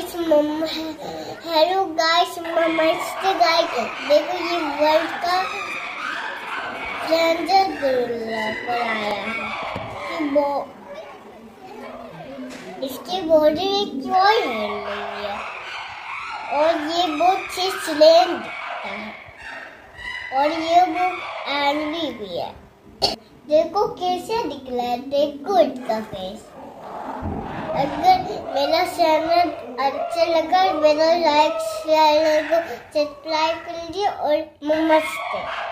Guys hello guys नमस्ते guys देखो ये वर्ल्ड का रेंजर पर आया है। वो इसके बॉडी में क्यों हिल रही है? और ये बहुत अच्छे स्लेन है। और ये बहुत एंग्री भी है। देखो कैसे निकला है, देखो इसका फेस अगर मेरा चैनल अच्छा लगा मेरा लाइक शेयर सब्सक्राइब कर लीजिए और नमस्ते।